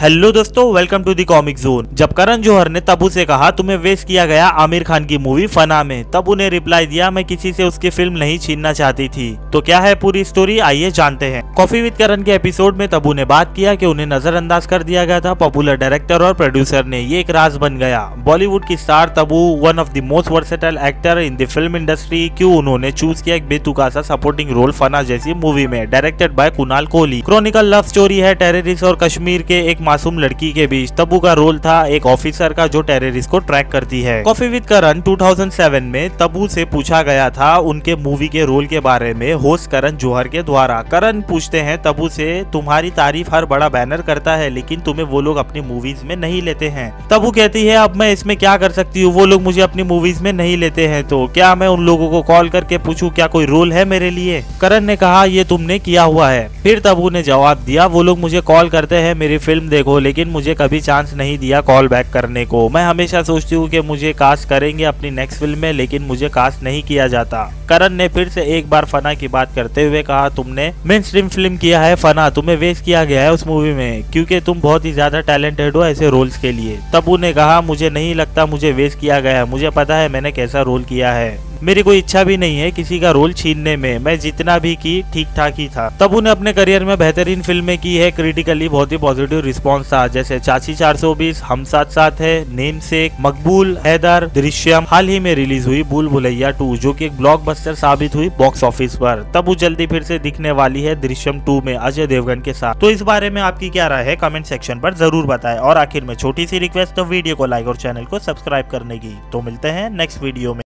Hello दोस्तों welcome to the comic zone जब करण जौहर ने तबू से कहा, तुम्हें वेस्ट किया गया आमिर खान की मूवी फना में, तब उन्हें रिप्लाई दिया, मैं किसी से उसकी फ़िल्म नहीं छीनना चाहती थी। तो क्या है पूरी स्टोरी आइए जानते हैं। कॉफ़ी विद करण के एपिसोड में तबू ने बात किया कि उन्हें नजरअंदाज कर दिया गया था। पॉपुलर डायरेक्टर और प्रोड्यूसर ने ये एक राज बन गया। बॉलीवुड की star Tabu one of the most versatile actor in the film industry क्यों उन्होंने चूज़ किया एक बेतुका सा सपोर्टिंग रोल फना जैसी मूवी में directed by Kunal Kohli. Chronicle love story है टेररिस्ट और कश्मीर के एक मासूम लड़की के बीच तब्बू का रोल था एक ऑफिसर का जो टेररिस्ट को ट्रैक करती है। कॉफ़ी विद करण 2007 में तब्बू से पूछा गया था उनके मूवी के रोल के बारे में, होस्ट करण जौहर के द्वारा। करण पूछते हैं, तब्बू से तुम्हारी तारीफ़ हर बड़ा बैनर करता है, लेकिन तुम्हें वो लोग अपनी मूवीज़ में नहीं लेते हैं। तब्बू कहती है, अब मैं इसमें क्या कर सकती हूँ? वो लोग मुझे अपनी मूवीज़ में नहीं लेते हैं तो क्या मैं उन लोगों को कॉल करके पूछूँ, क्या कोई रोल है मेरे लिए? करण ने कहा, ये तुमने किया हुआ है। फिर तब्बू ने जवाब दिया, वो लोग मुझे कॉल करते हैं, मेरी फ़िल्म देखो, लेकिन मुझे कभी चांस नहीं दिया कॉल बैक करने को। मैं हमेशा सोचती हूँ कि मुझे कास्ट करेंगे अपनी नेक्स्ट फ़िल्म में, लेकिन मुझे कास्ट नहीं किया जाता। करण ने फिर से एक बार फना की बात करते हुए कहा, तुमने मेन स्ट्रीम फ़िल्म किया है फना, तुम्हें वेस्ट किया गया है उस मूवी में, क्योंकि तुम बहुत ही ज़्यादा टैलेंटेड हो ऐसे रोल्स के लिए। तबू ने कहा, मुझे नहीं लगता मुझे वेस्ट किया गया है। मुझे पता है मैंने कैसा रोल किया है। मेरी कोई इच्छा भी नहीं है किसी का रोल छीनने में। मैं जितना भी की ठीक ठाक ही था। तब उन्हें अपने करियर में बेहतरीन फ़िल्में की है क्रिटिकली बहुत ही पॉजिटिव रिस्पॉन्स था। जैसे चाची 420 हम साथ साथ है, नेम से मकबूल, हैदर, दृश्यम। हाल ही में रिलीज़ हुई भूल भुलैया टू, जो की एक ब्लॉकबस्टर साबित हुई बॉक्स ऑफ़िस पर। तब वो जल्दी फिर से दिखने वाली है दृश्यम टू में, अजय देवगन के साथ। तो इस बारे में आपकी क्या राय है? कमेंट सेक्शन पर ज़रूर बताएँ। और आखिर में छोटी सी रिक्वेस्ट तो वीडियो को लाइक और चैनल को सब्सक्राइब करने की। तो मिलते हैं नेक्स्ट वीडियो में।